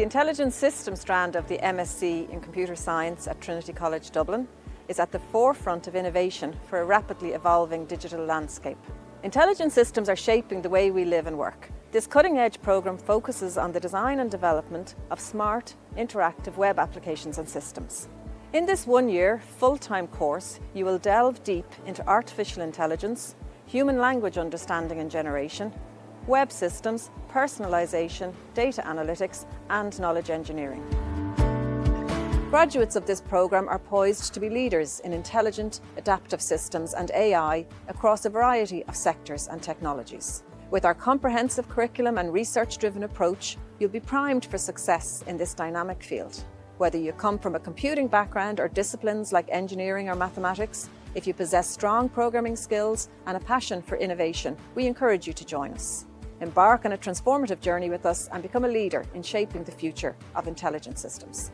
The Intelligent Systems strand of the MSc in Computer Science at Trinity College Dublin is at the forefront of innovation for a rapidly evolving digital landscape. Intelligent systems are shaping the way we live and work. This cutting-edge programme focuses on the design and development of smart, interactive web applications and systems. In this one-year, full-time course, you will delve deep into artificial intelligence, human language understanding and generation, web systems, personalisation, data analytics and knowledge engineering. Graduates of this programme are poised to be leaders in intelligent, adaptive systems and AI across a variety of sectors and technologies. With our comprehensive curriculum and research-driven approach, you'll be primed for success in this dynamic field. Whether you come from a computing background or disciplines like engineering or mathematics, if you possess strong programming skills and a passion for innovation, we encourage you to join us. Embark on a transformative journey with us and become a leader in shaping the future of intelligent systems.